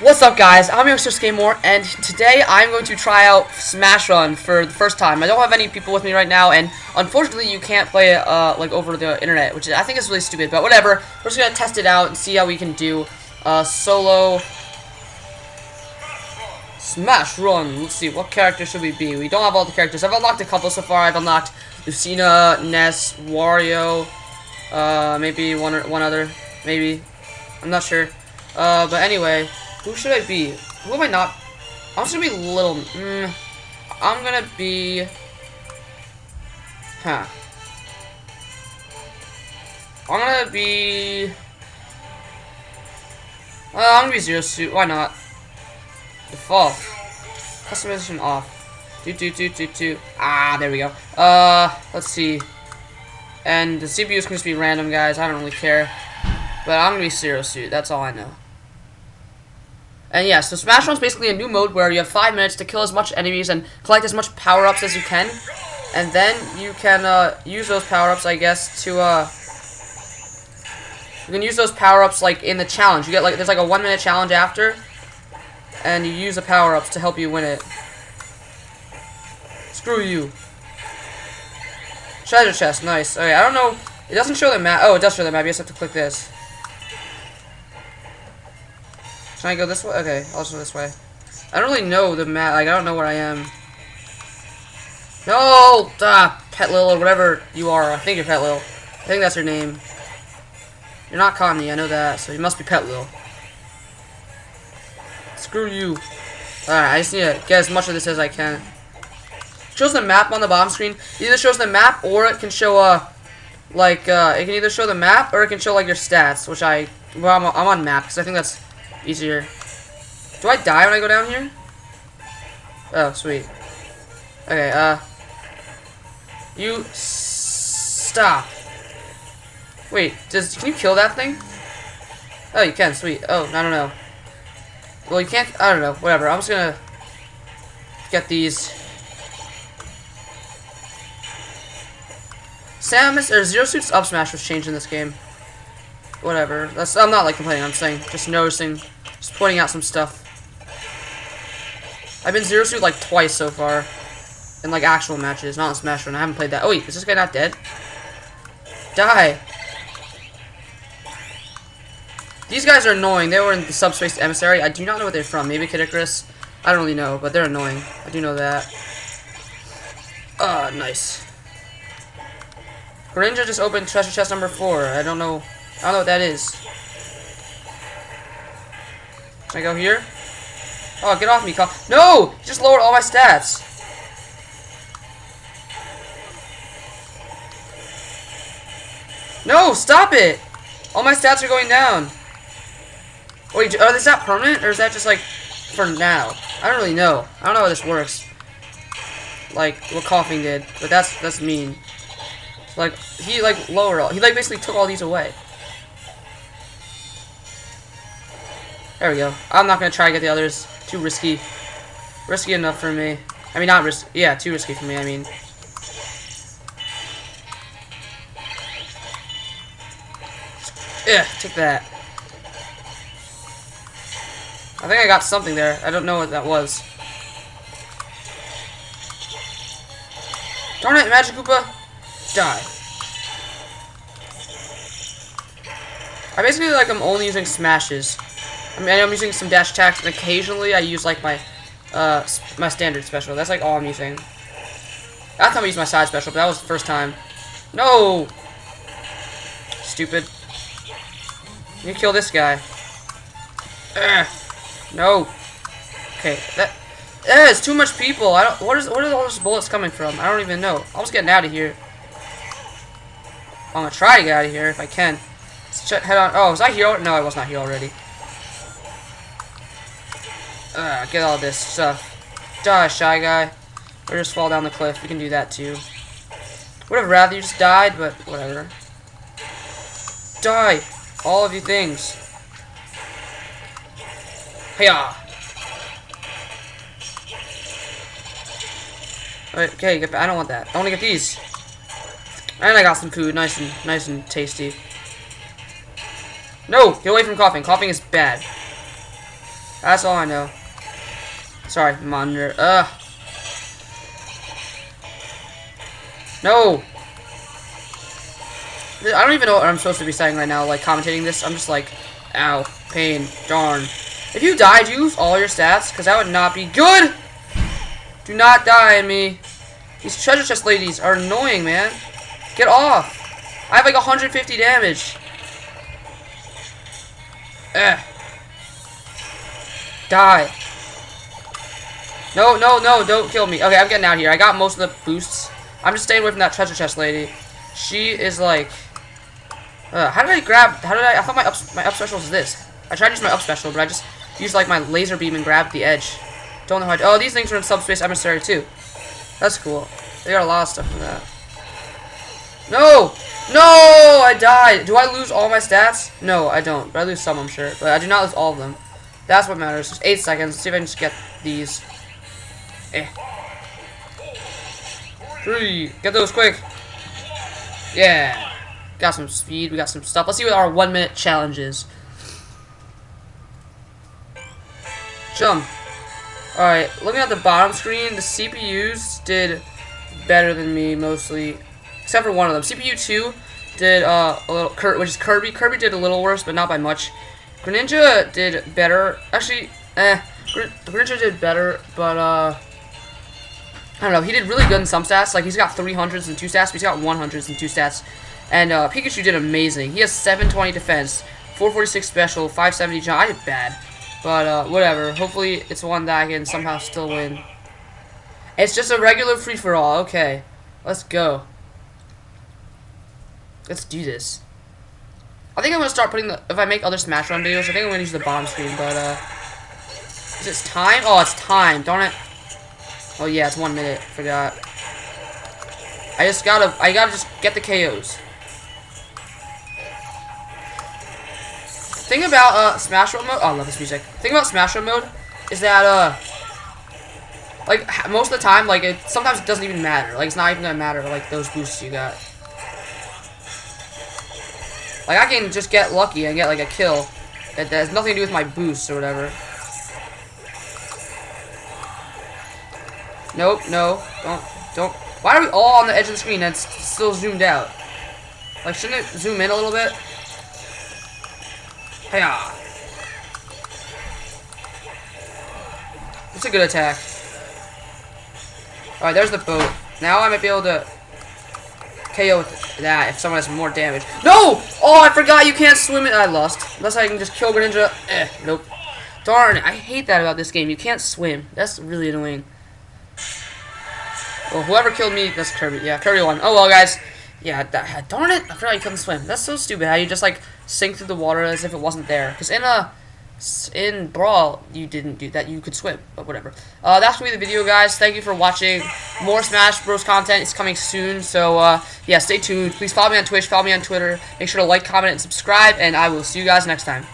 What's up guys, I'm Youngster Skate and today I'm going to try out Smash Run for the first time. I don't have any people with me right now, and unfortunately you can't play it, uh, like, over the internet, which I think is really stupid, but whatever. We're just gonna test it out and see how we can do, uh, solo Smash Run. Let's see, what character should we be? We don't have all the characters. I've unlocked a couple so far. I've unlocked Lucina, Ness, Wario, uh, maybe one, or, one other, maybe. I'm not sure. Uh, but anyway, who should I be? Who am I not? I'm just gonna be little. Mm, I'm gonna be. Huh. I'm gonna be. I'm gonna be Zero Suit. Why not? Default. Customization off. Do do do do do. Ah, there we go. Uh, let's see. And the CPUs can just be random, guys. I don't really care. But I'm gonna be Zero Suit. That's all I know. And yeah, so Smash Run is basically a new mode where you have five minutes to kill as much enemies and collect as much power-ups as you can. And then you can uh, use those power-ups, I guess, to... Uh, you can use those power-ups, like, in the challenge. You get, like, there's, like, a one-minute challenge after. And you use the power-ups to help you win it. Screw you. Treasure chest, nice. Okay, I don't know... It doesn't show the map. Oh, it does show the map. You just have to click this. Can I go this way? Okay, I'll go this way. I don't really know the map. Like, I don't know where I am. No! Ah, Pet Lil or whatever you are. I think you're Pet Lil. I think that's your name. You're not Connie, I know that, so you must be Pet Lil. Screw you. Alright, I just need to get as much of this as I can. It shows the map on the bottom screen. It either shows the map or it can show, uh, like, uh, it can either show the map or it can show, like, your stats, which I, well, I'm, I'm on map, because I think that's Easier. Do I die when I go down here? Oh, sweet. Okay, uh... You... Stop. Wait, does... Can you kill that thing? Oh, you can, sweet. Oh, I don't know. Well, you can't... I don't know. Whatever. I'm just gonna... Get these... Samus, or Zero Suit's up smash was changed in this game. Whatever. That's I'm not like complaining, I'm saying just noticing just pointing out some stuff. I've been Zero Suit like twice so far. In like actual matches, not in Smash Run. I haven't played that. Oh wait, is this guy not dead? Die! These guys are annoying. They were in the Subspace Emissary. I do not know what they're from. Maybe Kid Icarus. I don't really know, but they're annoying. I do know that. Ah, nice. Greninja just opened treasure chest number four. I don't know. I don't know what that is. Can I go here? Oh, get off me. No! He just lowered all my stats. No, stop it! All my stats are going down. Wait, oh, is that permanent, or is that just, like, for now? I don't really know. I don't know how this works. Like, what coughing did. But that's, that's mean. Like, he, like, lowered all, he, like, basically took all these away. There we go. I'm not going to try to get the others. Too risky. Risky enough for me. I mean, not risky. Yeah, too risky for me, I mean. Yeah, take that. I think I got something there. I don't know what that was. Darn it, Magic Koopa! Die. I basically like I'm only using smashes. I mean, I'm using some dash attacks, and occasionally I use, like, my, uh, my standard special. That's, like, all I'm using. Last time I used my side special, but that was the first time. No! Stupid. You kill this guy. Ugh. No. Okay, that... Eh, it's too much people. I don't. What is? Where are all those bullets coming from? I don't even know. I'm just getting out of here. I'm gonna try to get out of here if I can. Let's head on. Oh, was I here? No, I was not here already. Uh, get all this stuff. Die, Shy Guy. Or just fall down the cliff. We can do that too. Would have rather you just died, but whatever. Die! All of you things. Hiya! Okay, get I don't want that. I want to get these. And I got some food, nice and nice and tasty. No, get away from coughing. Coughing is bad. That's all I know. Sorry, monitor. Ugh. No! I don't even know what I'm supposed to be saying right now, like, commentating this. I'm just like, ow, pain, darn. If you died, you lose all your stats? Because that would not be good! Do not die on me. These treasure chest ladies are annoying, man. Get off. I have like 150 damage. Eh. Die. No, no, no, don't kill me. Okay, I'm getting out here. I got most of the boosts. I'm just staying away from that treasure chest lady. She is like... Uh, how did I grab... How did I... I thought my up, my up special was this. I tried to use my up special, but I just used like my laser beam and grabbed the edge. Don't know how to... Oh, these things are in subspace emissary too. That's cool. They got a lot of stuff in that. No! No! I died! Do I lose all my stats? No, I don't. But I lose some, I'm sure. But I do not lose all of them. That's what matters. Just 8 seconds. Let's see if I can just get these. Eh. Three. Get those quick. Yeah. Got some speed. We got some stuff. Let's see what our one minute challenge is. Jump. Alright, looking at the bottom screen, the CPUs did better than me mostly. Except for one of them. CPU 2 did uh, a little, which is Kirby. Kirby did a little worse, but not by much. Greninja did better. Actually, eh. Greninja did better, but uh, I don't know. He did really good in some stats. Like he's got 300s and two stats, but he's got 100s and two stats. And uh, Pikachu did amazing. He has 720 defense, 446 special, 570 jump. I did bad. But, uh, whatever. Hopefully, it's one that I can somehow still win. It's just a regular free-for-all. Okay. Let's go. Let's do this. I think I'm going to start putting the... If I make other Smash Run videos, I think I'm going to use the bomb screen, but, uh... Is it time? Oh, it's time. Don't it? Oh, yeah, it's one minute. Forgot. I just gotta... I gotta just get the KOs. thing about uh, Smash mode, oh, I love this music. thing about Smash mode is that uh, like most of the time, like it sometimes it doesn't even matter. Like it's not even gonna matter like those boosts you got. Like I can just get lucky and get like a kill that has nothing to do with my boosts or whatever. Nope, no, don't, don't. Why are we all on the edge of the screen and it's still zoomed out? Like, shouldn't it zoom in a little bit? Hiya! It's a good attack. Alright, there's the boat. Now I might be able to KO with that if someone has more damage. No! Oh, I forgot you can't swim it. I lost. Unless I can just kill Greninja. Eh, nope. Darn it. I hate that about this game. You can't swim. That's really annoying. Well, whoever killed me, that's Kirby. Yeah, Kirby won. Oh, well, guys. Yeah, that, darn it. I forgot you couldn't swim. That's so stupid how you just, like, sink through the water as if it wasn't there. Because in a in Brawl, you didn't do that. You could swim, but whatever. Uh, that's going to be the video, guys. Thank you for watching. More Smash Bros. content is coming soon, so, uh, yeah, stay tuned. Please follow me on Twitch, follow me on Twitter. Make sure to like, comment, and subscribe, and I will see you guys next time.